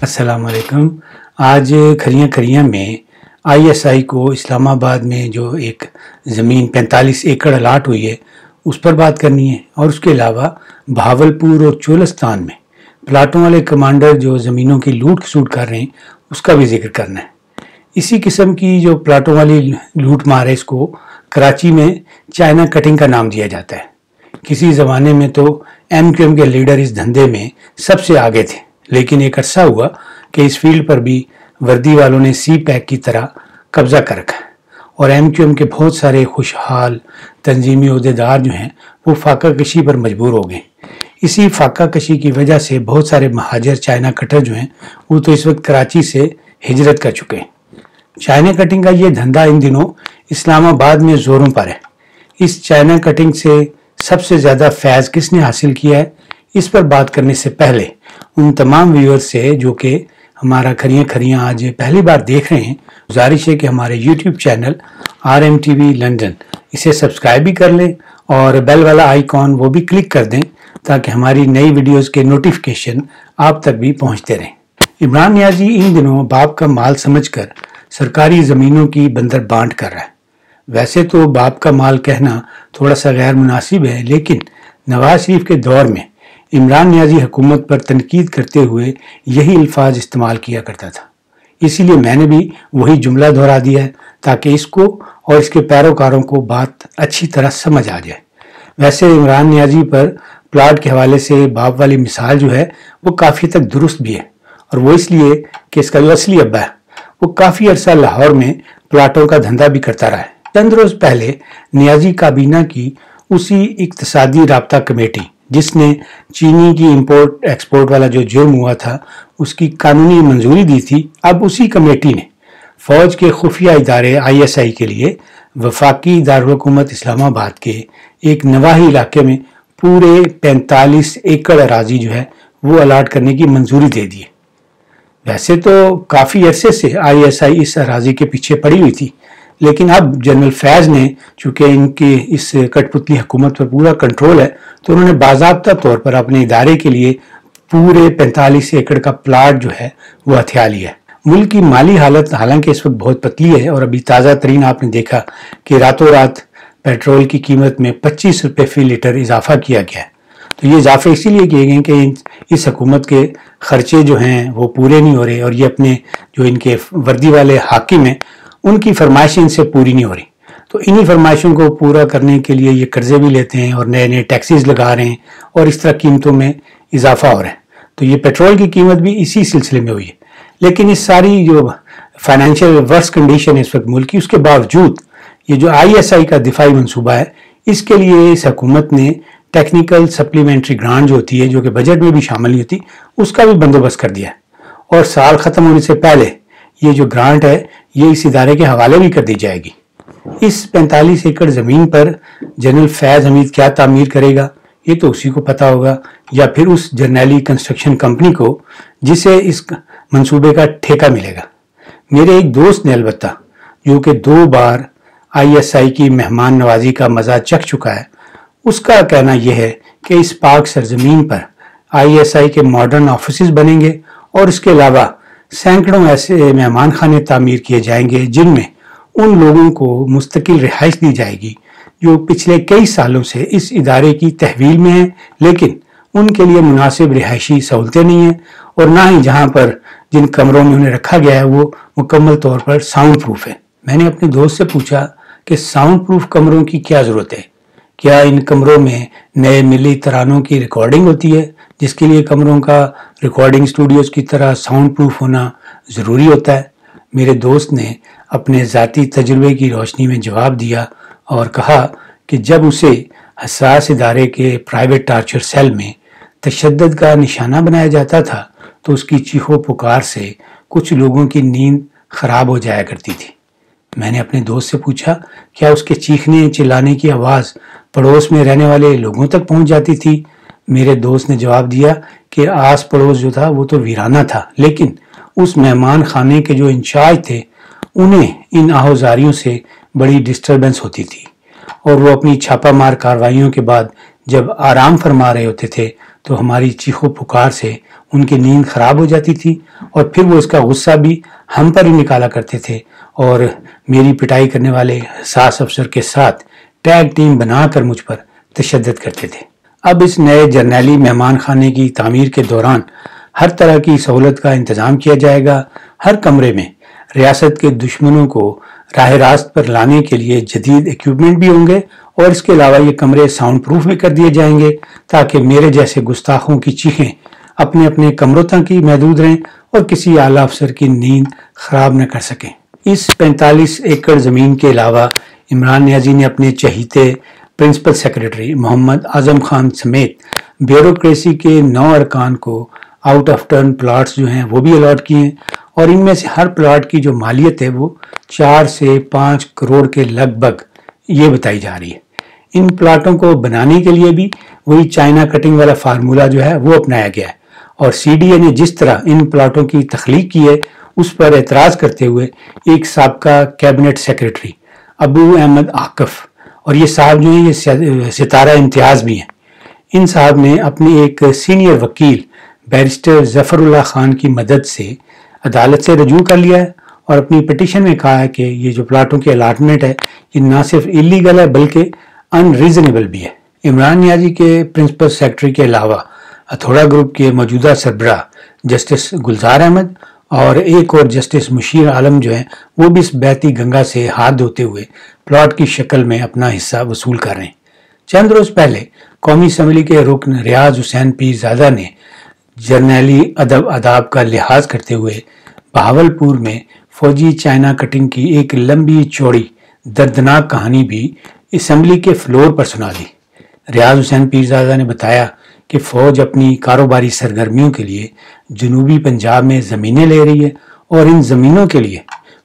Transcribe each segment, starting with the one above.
السلام علیکم۔ آج کھریاں کھریاں میں آئی ایس آئی کو اسلام آباد میں جو ایک زمین پینتالیس ایکڑ الاٹ ہوئی ہے، اس پر بات کرنی ہے۔ اور اس کے علاوہ بھاولپور اور چولستان میں پلاٹوں والے کمانڈر جو زمینوں کی لوٹ سوٹ کر رہے ہیں، اس کا بھی ذکر کرنا ہے۔ اسی قسم کی جو پلاٹوں والی لوٹ مار ہے، اس کو کراچی میں چائنا کٹنگ کا نام دیا جاتا ہے۔ کسی زمانے میں تو ایم کیو ایم کے لیڈر اس دھندے میں سب سے آگے تھے۔ لیکن ایک عرصہ ہوا کہ اس فیلڈ پر بھی وردی والوں نے سی پیک کی طرح قبضہ کر رکھا ہے اور ایم کیو ایم کے بہت سارے خوشحال، تنظیمی عہدیدار جو ہیں، وہ فاقہ کشی پر مجبور ہو گئے۔ اسی فاقہ کشی کی وجہ سے بہت سارے مہاجر چائنا کٹر جو ہیں، وہ تو اس وقت کراچی سے ہجرت کر چکے ہیں۔ چائنا کٹنگ کا یہ دھندا ان دنوں اسلام آباد میں زوروں پر ہے۔ اس چائنا کٹنگ سے سب سے زیادہ فیض کس نے حاصل کیا ہے؟ اس پر بات کرنے سے پہلے ان تمام ویور سے جو کہ ہمارا کھریاں کھریاں آج پہلی بار دیکھ رہے ہیں۔ گزارش ہے کہ ہمارے YouTube channel R M T V London اسے سبسکرائب بھی کر لیں اور بیل والا آئیکن وہ بھی کلک کر دیں تاکہ ہماری نئی ویڈیوز کے نوٹیفکیشن آپ تک بھی پہنچتے رہیں۔ عمران نیازی جی، ان دنوں باپ کا مال سمجھ کر سرکاری زمینوں کی بندر بانٹ کر رہا ہے۔ ویسے تو باپ کا مال کہنا تھوڑا سا غیر مناسب ہے، لیکن نواز شریف کے دور میں عمران نیازی حکومت پر تنقید کرتے ہوئے یہی الفاظ استعمال کیا کرتا تھا۔ اسی لیے میں نے بھی وہی جملہ دہرا دیا ہے تاکہ اس کو اور اس کے پیروکاروں کو بات اچھی طرح سمجھ آ جائے۔ ویسے عمران نیازی پر پلاٹ کے حوالے سے باپ والی مثال جو ہے وہ کافی تک درست بھی ہے اور وہ اس لیے کہ اس کا جو اصلی ابا ہے، وہ کافی عرصہ لاہور میں پلاٹوں کا دھندا بھی کرتا رہا ہے۔ چند روز پہلے نیازی کابینہ کی اسی اقتصادی رابطہ کمیٹی جس نے چینی کی امپورٹ ایکسپورٹ والا جو جرم ہوا تھا، اس کی قانونی منظوری دی تھی۔ اب اسی کمیٹی نے فوج کے خفیہ ادارے آئی ایس آئی کے لیے وفاقی دارالحکومت اسلام آباد کے ایک نواحی علاقے میں پورے پینتالیس ایکڑ اراضی جو ہے، وہ الاٹ کرنے کی منظوری دے دی ویسے تو کافی عرصے سے آئی ایس آئی اس اراضی کے پیچھے پڑی ہوئی تھی۔ لیکن اب جنرل فیض نے چونکہ ان کی اس کٹ پتلی حکومت پر پورا کنٹرول ہے، تو انہوں نے باضابطہ طور پر اپنے ادارے کے لیے پورے پینتالیس ایکڑ کا پلاٹ جو ہے وہ ہتھیا لیا ہے۔ ملک کی مالی حالت حالانکہ اس وقت بہت پتلی ہے اور ابھی تازہ ترین آپ نے دیکھا کہ راتوں رات پیٹرول کی قیمت میں پچیس روپے فی لیٹر اضافہ کیا گیا ہے۔ تو یہ اضافہ اسی لیے کیے گئے کہ اس حکومت کے خرچے جو ہیں وہ پورے نہیں ہو رہے اور یہ اپنے جو ان کے وردی والے حاکم ہیں ان کی فرمائشیں ان سے پوری نہیں ہو رہی۔ تو انہی فرمائشوں کو پورا کرنے کے لیے یہ قرضے بھی لیتے ہیں اور نئے نئے ٹیکسیز لگا رہے ہیں اور اس طرح قیمتوں میں اضافہ ہو رہا ہے۔ تو یہ پیٹرول کی قیمت بھی اسی سلسلے میں ہوئی ہے۔ لیکن اس ساری جو فائنینشیل ورس کنڈیشن ہے اس وقت ملک کی، اس کے باوجود یہ جو آئی ایس آئی کا دفاعی منصوبہ ہے، اس کے لیے اس حکومت نے ٹیکنیکل سپلیمنٹری گرانٹ جو ہوتی ہے، جو کہ بجٹ میں بھی شامل نہیں ہوتی، اس کا بھی بندوبست کر دیا ہے۔ اور سال ختم ہونے سے پہلے یہ جو گرانٹ ہے یہ اس ادارے کے حوالے بھی کر دی جائے گی۔ اس پینتالیس ایکڑ زمین پر جنرل فیض حمید کیا تعمیر کرے گا؟ یہ تو اسی کو پتا ہوگا۔ یا پھر اس جرنیلی کنسٹرکشن کمپنی کو جسے اس منصوبے کا ٹھیکہ ملے گا۔ میرے ایک دوست نے البتہ جو کہ دو بار آئی ایس آئی کی مہمان نوازی کا مزہ چکھ چکا ہے، اس کا کہنا یہ ہے کہ اس پاک سرزمین پر آئی ایس آئی کے ماڈرن آفیسز بنیں گے اور اس کے علاوہ سینکڑوں ایسے مہمان خانے تعمیر کیے جائیں گے جن میں ان لوگوں کو مستقل رہائش دی جائے گی جو پچھلے کئی سالوں سے اس ادارے کی تحویل میں ہیں، لیکن ان کے لیے مناسب رہائشی سہولتیں نہیں ہیں اور نہ ہی جہاں پر جن کمروں میں انہیں رکھا گیا ہے، وہ مکمل طور پر ساؤنڈ پروف ہے میں نے اپنے دوست سے پوچھا کہ ساؤنڈ پروف کمروں کی کیا ضرورت ہے؟ کیا ان کمروں میں نئے ملی ترانوں کی ریکارڈنگ ہوتی ہے؟ جس کے لیے کمروں کا ریکارڈنگ سٹوڈیوز کی طرح ساؤنڈ پروف ہونا ضروری ہوتا ہے۔ میرے دوست نے اپنے ذاتی تجربے کی روشنی میں جواب دیا اور کہا کہ جب اسے حساس ادارے کے پرائیویٹ ٹارچر سیل میں تشدد کا نشانہ بنایا جاتا تھا، تو اس کی چیخو پکار سے کچھ لوگوں کی نیند خراب ہو جایا کرتی تھی۔ میں نے اپنے دوست سے پوچھا، کیا اس کے چیخنے چلانے کی آواز پڑوس میں رہنے والے لوگوں تک پہنچ جاتی تھی۔ میرے دوست نے جواب دیا کہ آس پڑوس جو تھا وہ تو ویرانہ تھا، لیکن اس مہمان خانے کے جو انچارج تھے، انہیں ان آہوزاریوں سے بڑی ڈسٹربنس ہوتی تھی۔ اور وہ اپنی چھاپا مار کاروائیوں کے بعد جب آرام فرما رہے ہوتے تھے، تو ہماری چیخو پکار سے ان کی نیند خراب ہو جاتی تھی۔ اور پھر وہ اس کا غصہ بھی ہم پر ہی نکالا کرتے تھے۔ اور میری پٹائی کرنے والے ساس افسر کے ساتھ ٹیگ ٹیم بنا کر مجھ پر تشدد کرتے تھے۔ اب اس نئے جرنیلی مہمان خانے کی تعمیر کے دوران ہر طرح کی سہولت کا انتظام کیا جائے گا۔ ہر کمرے میں ریاست کے دشمنوں کو راہ راست پر لانے کے لیے جدید اکوپمنٹ بھی ہوں گے اور اس کے علاوہ یہ کمرے ساؤنڈ پروف بھی کر دیے جائیں گے تاکہ میرے جیسے گستاخوں کی چیخیں اپنے اپنے کمروں تک ہی محدود رہیں اور کسی اعلیٰ افسر کی نیند خراب نہ کر سکیں۔ اس پینتالیس ایکڑ زمین کے علاوہ عمران نیازی نے اپنے چہیتے پرنسپل سیکرٹری محمد اعظم خان سمیت بیوروکریسی کے نو ارکان کو آؤٹ آف ٹرن پلاٹس جو ہیں وہ بھی الاٹ کیے ہیں اور ان میں سے ہر پلاٹ کی جو مالیت ہے وہ چار سے پانچ کروڑ کے لگ بھگ یہ بتائی جا رہی ہے۔ ان پلاٹوں کو بنانے کے لیے بھی وہی چائنا کٹنگ والا فارمولا جو ہے وہ اپنایا گیا ہے اور سی ڈی اے نے جس طرح ان پلاٹوں کی تخلیق کی ہے، اس پر اعتراض کرتے ہوئے ایک سابقہ کیبنٹ سیکرٹری ابو احمد آکف اور یہ صاحب جو ہیں، یہ ستارہ امتیاز بھی ہیں۔ ان صاحب نے اپنے ایک سینئر وکیل، بیرسٹر ظفر اللہ خان کی مدد سے عدالت سے رجوع کر لیا ہے اور اپنی پٹیشن میں کہا ہے کہ یہ جو پلاٹوں کی الاٹمنٹ ہے، یہ نہ صرف انلیگل ہے بلکہ ان ریزنیبل بھی ہے۔ عمران نیازی کے پرنسپل سیکرٹری کے علاوہ اتھوڑا گروپ کے موجودہ سربراہ جسٹس گلزار احمد اور ایک اور جسٹس مشیر عالم جو ہیں، وہ بھی اس بیتی گنگا سے ہاتھ دھوتے ہوئے پلاٹ کی شکل میں اپنا حصہ وصول کر رہے ہیں۔ چند روز پہلے قومی اسمبلی کے رکن ریاض حسین پیر زادہ نے جرنیلی ادب اداب کا لحاظ کرتے ہوئے بہاول پور میں فوجی چائنا کٹنگ کی ایک لمبی چوڑی دردناک کہانی بھی اسمبلی کے فلور پر سنا دی۔ ریاض حسین پیرزادہ نے بتایا کہ فوج اپنی کاروباری سرگرمیوں کے لیے جنوبی پنجاب میں زمینیں لے رہی ہے اور ان زمینوں کے لیے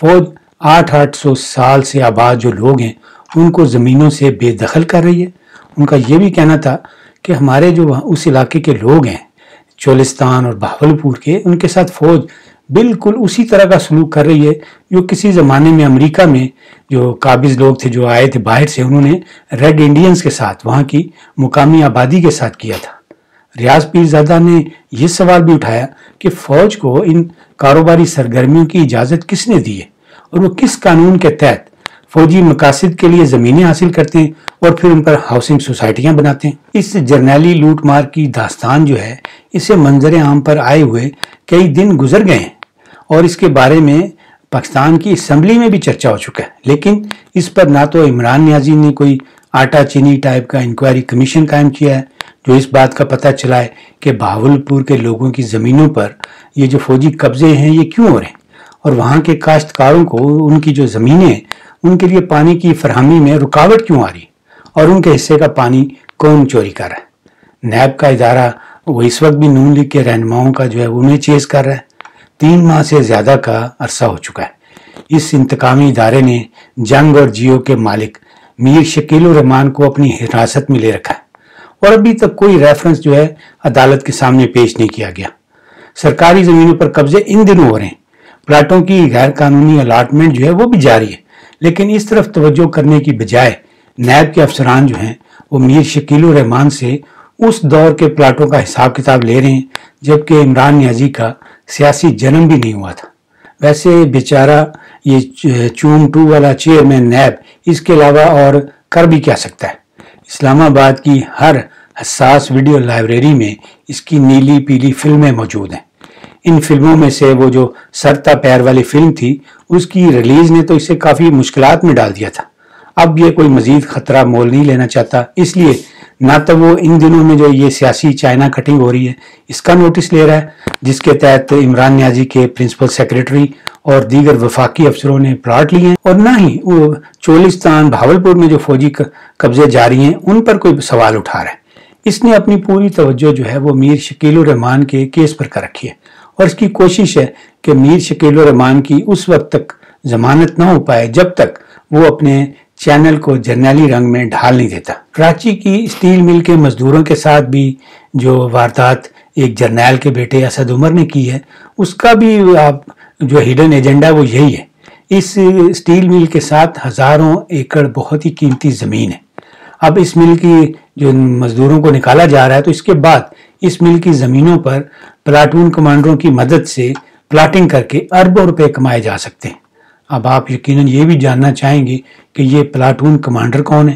فوج آٹھ آٹھ سو سال سے آباد جو لوگ ہیں، ان کو زمینوں سے بے دخل کر رہی ہے۔ ان کا یہ بھی کہنا تھا کہ ہمارے جو اس علاقے کے لوگ ہیں، چولستان اور بہاول پور کے، ان کے ساتھ فوج بالکل اسی طرح کا سلوک کر رہی ہے جو کسی زمانے میں امریکہ میں جو قابض لوگ تھے، جو آئے تھے باہر سے، انہوں نے ریڈ انڈینز کے ساتھ، وہاں کی مقامی آبادی کے ساتھ کیا تھا۔ ریاض پیر زادہ نے یہ سوال بھی اٹھایا کہ فوج کو ان کاروباری سرگرمیوں کی اجازت کس نے دی ہے اور وہ کس قانون کے تحت فوجی مقاصد کے لیے زمینیں حاصل کرتے ہیں اور پھر ان پر ہاؤسنگ سوسائٹیاں بناتے ہیں۔ اس جرنیلی لوٹ مار کی داستان جو ہے، اسے منظر عام پر آئے ہوئے کئی دن گزر گئے ہیں اور اس کے بارے میں پاکستان کی اسمبلی میں بھی چرچا ہو چکا ہے۔ لیکن اس پر نہ تو عمران نیازی نے کوئی آٹا چینی ٹائپ کا انکوائری کمیشن قائم کیا ہے جو اس بات کا پتہ چلا ہے کہ بہاول پور کے لوگوں کی زمینوں پر یہ جو فوجی قبضے ہیں، یہ کیوں ہو رہے ہیں؟ اور وہاں کے کاشتکاروں کو ان کی جو زمینیں ہیں، ان کے لیے پانی کی فراہمی میں رکاوٹ کیوں آ رہی اور ان کے حصے کا پانی کون چوری کر رہا ہے؟ نیب کا ادارہ وہ اس وقت بھی نون لیگ کے رہنماؤں کا جو ہے، انہیں چیز کر رہا ہے۔ تین ماہ سے زیادہ کا عرصہ ہو چکا ہے۔ اس انتقامی ادارے نے جنگ اور جیو کے مالک میر شکیل الرحمان کو اپنی حراست میں لے رکھا ہے۔ اور ابھی تک کوئی ریفرنس جو ہے عدالت کے سامنے پیش نہیں کیا گیا۔ سرکاری زمینوں پر قبضے ان دنوں ہو رہے ہیں۔ پلاٹوں کی غیر قانونی الاٹمنٹ جو ہے وہ بھی جاری ہے۔ لیکن اس طرف توجہ کرنے کی بجائے نیب کے افسران جو ہیں، وہ میر شکیل الرحمان سے اس دور کے پلاٹوں کا حساب کتاب لے رہے ہیں، جبکہ عمران نیازی کا سیاسی جنم بھی نہیں ہوا تھا۔ ویسے بیچارہ یہ چوم ٹو والا چیئرمین نیب اس کے علاوہ اور کر بھی کیا سکتا ہے۔ اسلام آباد کی ہر حساس ویڈیو لائبریری میں اس کی نیلی پیلی فلمیں موجود ہیں۔ ان فلموں میں سے وہ جو سرتا پیر والی فلم تھی، اس کی ریلیز نے تو اسے کافی مشکلات میں ڈال دیا تھا۔ اب یہ کوئی مزید خطرہ مول نہیں لینا چاہتا، اس لیے نہ تو وہ ان دنوں میں جو یہ سیاسی چائنا کٹنگ ہو رہی ہے، اس کا نوٹس لے رہا ہے، جس کے تحت عمران نیازی کے پرنسپل سیکرٹری اور دیگر وفاقی افسروں نے پلاٹ لیے ہیں۔ اور نہ ہی وہ چولستان بھاول پور میں جو فوجی قبضے جاری ہیں، ان پر کوئی سوال اٹھا رہا ہے۔ اس نے اپنی پوری توجہ جو ہے وہ میر شکیل الرحمان کے کیس پر کر رکھی ہے۔ اور اس کی کوشش ہے کہ میر شکیل الرحمان کی اس وقت تک ضمانت نہ ہو پائے جب تک وہ اپنے چینل کو جرنیلی رنگ میں ڈھال نہیں دیتا۔ کراچی کی اسٹیل مل کے مزدوروں کے ساتھ بھی جو واردات ایک جرنیل کے بیٹے اسد عمر نے کی ہے، اس کا بھی آپ جو ہڈن ایجنڈا وہ یہی ہے۔ اس اسٹیل مل کے ساتھ ہزاروں ایکڑ بہت ہی قیمتی زمین ہے۔ اب اس مل کی جو مزدوروں کو نکالا جا رہا ہے تو اس کے بعد اس مل کی زمینوں پر پلاٹون کمانڈروں کی مدد سے پلاٹنگ کر کے اربوں روپے کمائے جا سکتے ہیں۔ اب آپ یقیناً یہ بھی جاننا چاہیں گے کہ یہ پلاٹون کمانڈر کون ہے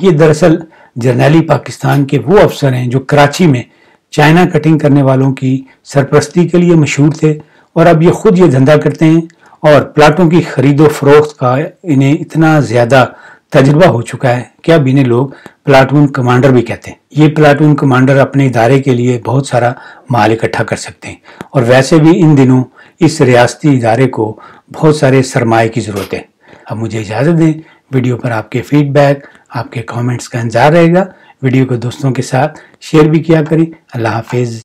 یہ دراصل جرنیلی پاکستان کے وہ افسر ہیں جو کراچی میں چائنا کٹنگ کرنے والوں کی سرپرستی کے لیے مشہور تھے اور اب یہ خود یہ دھندا کرتے ہیں اور پلاٹوں کی خرید و فروخت کا انہیں اتنا زیادہ تجربہ ہو چکا ہے کہ اب انہیں لوگ پلاٹون کمانڈر بھی کہتے ہیں۔ یہ پلاٹون کمانڈر اپنے ادارے کے لیے بہت سارا مال اکٹھا کر سکتے ہیں اور ویسے بھی ان دنوں اس ریاستی ادارے کو بہت سارے سرمایہ کی ضرورت ہے۔ اب مجھے اجازت دیں، ویڈیو پر آپ کے فیڈ بیک آپ کے کامنٹس کا انتظار رہے گا۔ ویڈیو کو دوستوں کے ساتھ شیئر بھی کیا کریں۔ اللہ حافظ۔